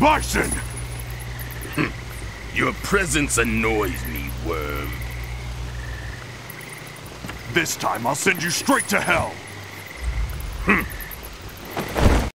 Bison! Your presence annoys me, worm. This time I'll send you straight to hell! Hm.